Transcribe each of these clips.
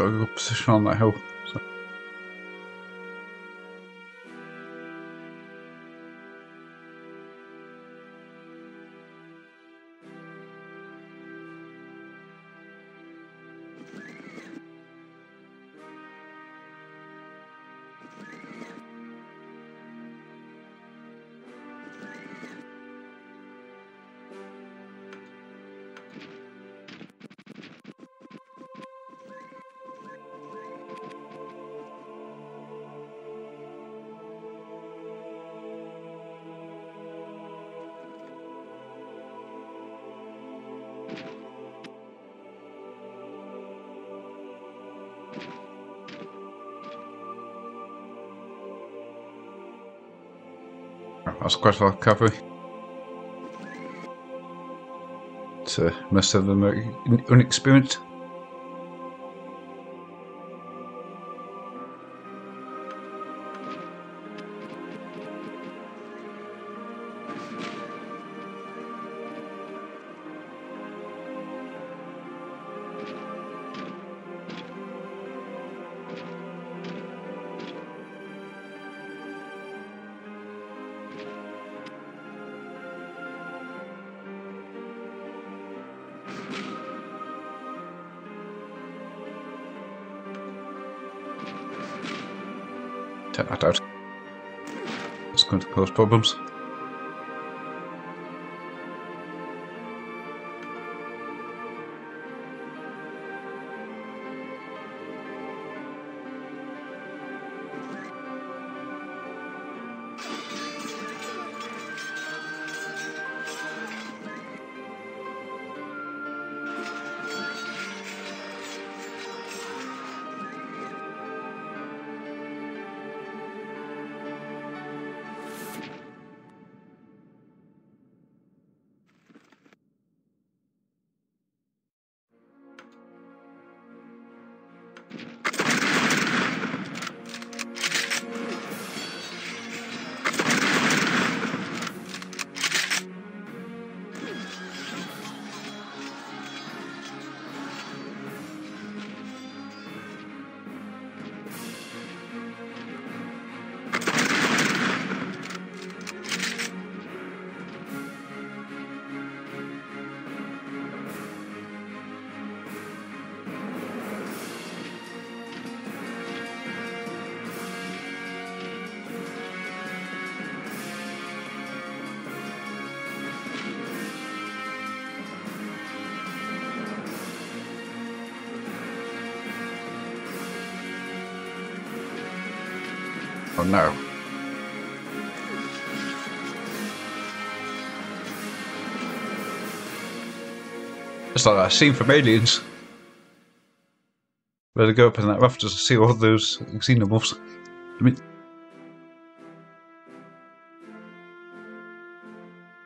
Got a good position on that hill. That's quite a lot of cavalry. So most of them are in- Cause problems. Oh no. It's like that scene from Aliens. They go up in that rafters to see all those xenomorphs. I mean,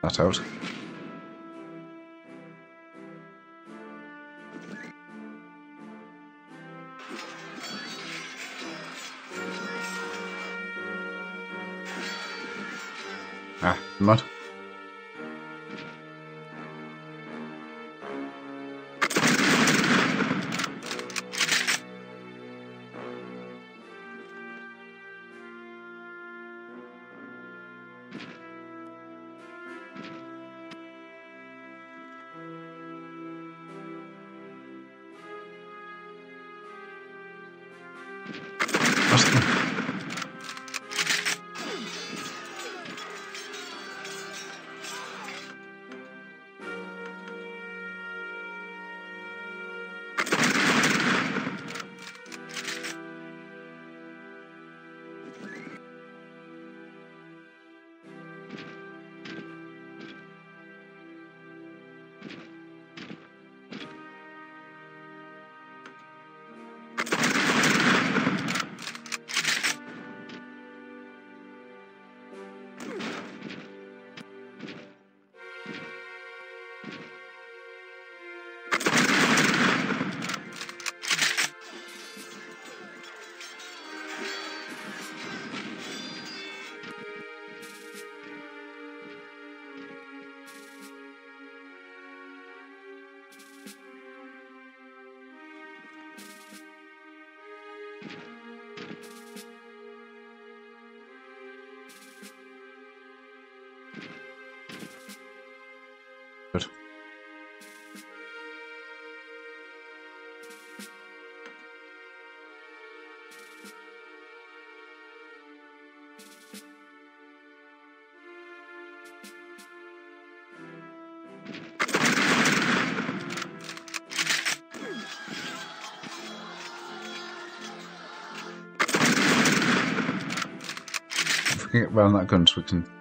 that out. gemacht. Was denn? Can get around that gun can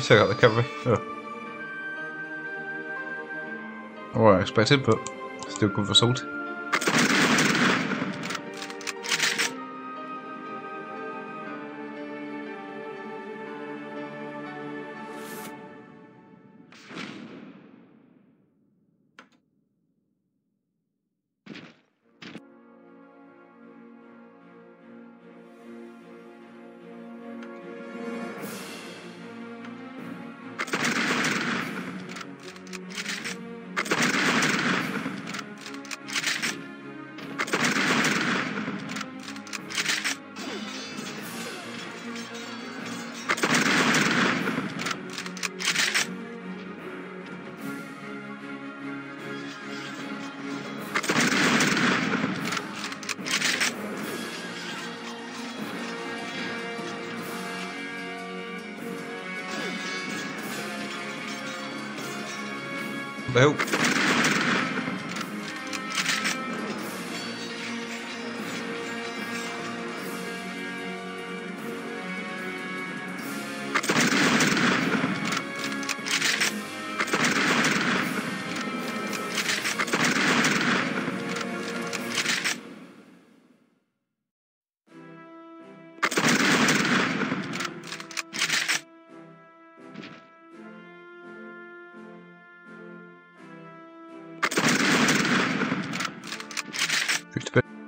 I still got the cover. Oh. Wasn't expected, but still good result. Help. je te peux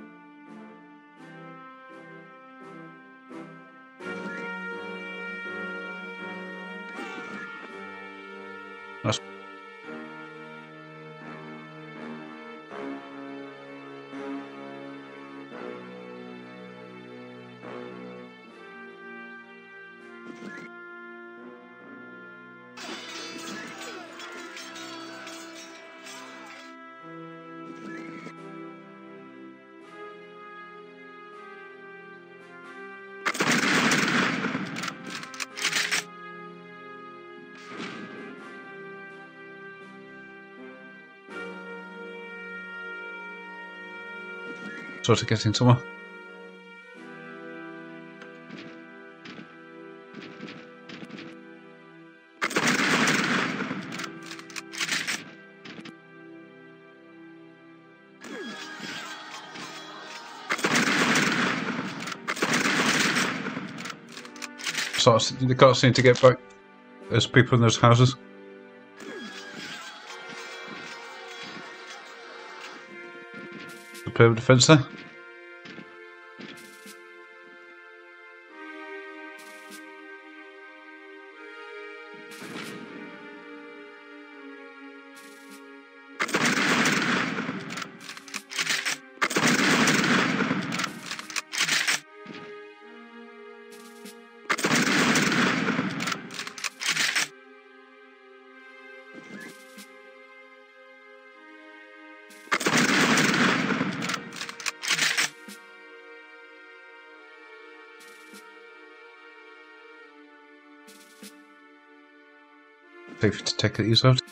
Sort of getting somewhere. So they can't seem to get back. There's people in those houses. Of defence there. To take it yourself.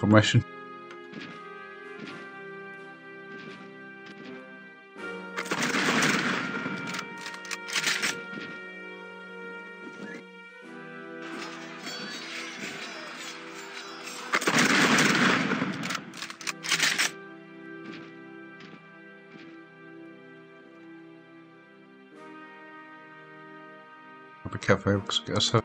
Formation. Be careful, because get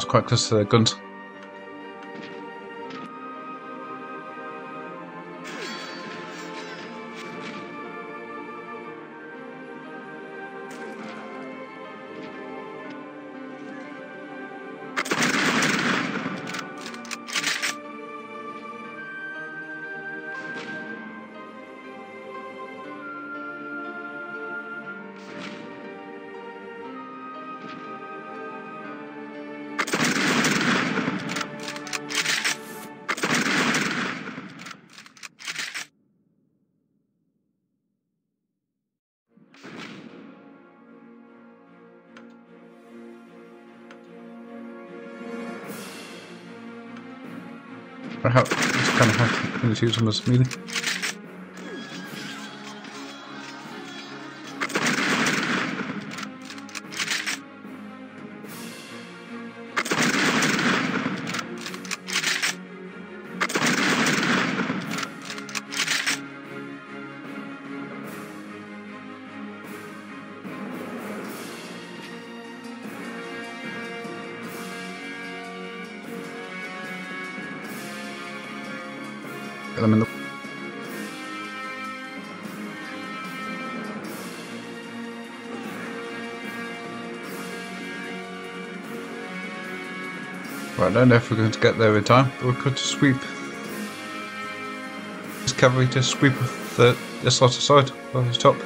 It's quite close to their guns. Or how, kind of hard to use them as melee. Right, I don't know if we're going to get there in time, but we're going to sweep this cavalry to sweep the this lot aside on his top.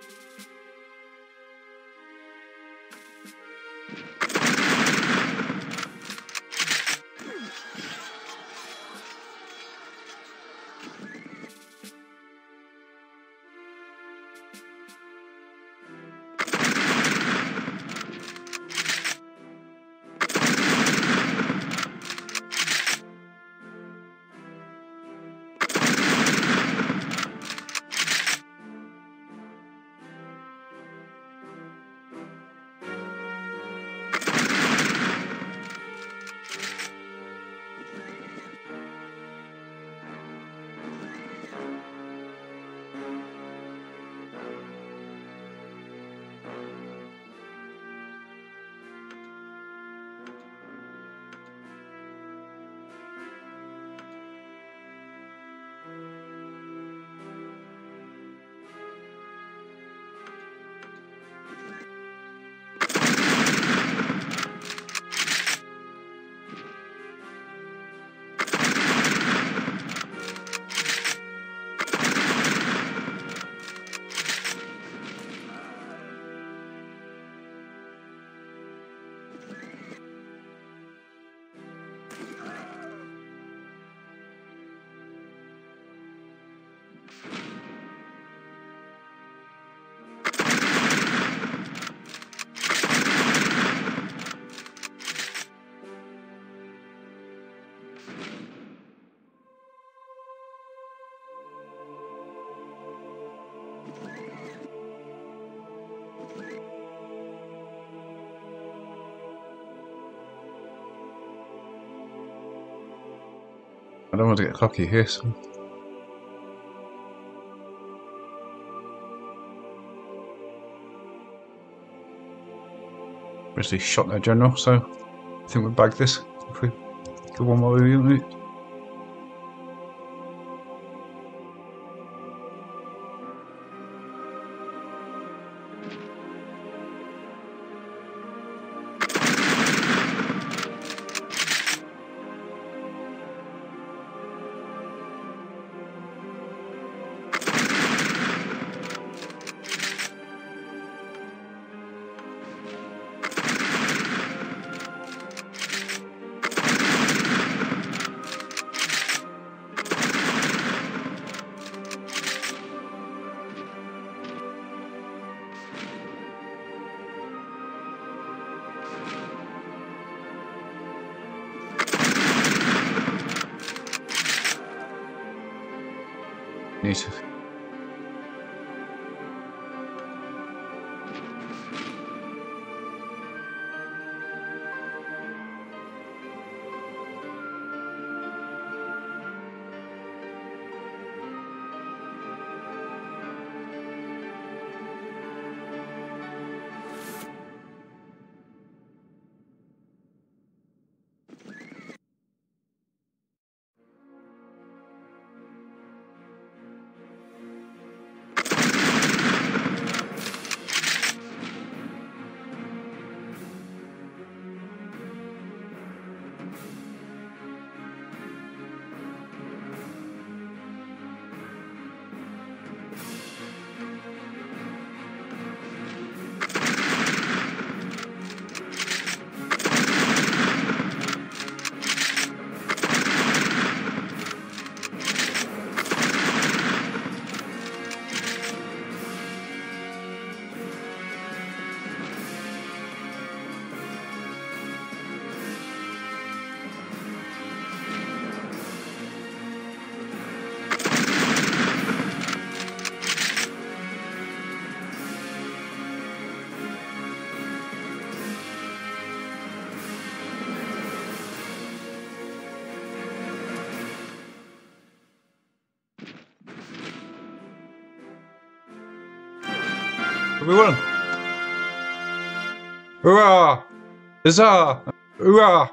I don't want to get cocky here, so. Basically shot their general, so I think we bag this if we kill one more 那次 We won! Hurrah! Huzzah! Hurrah!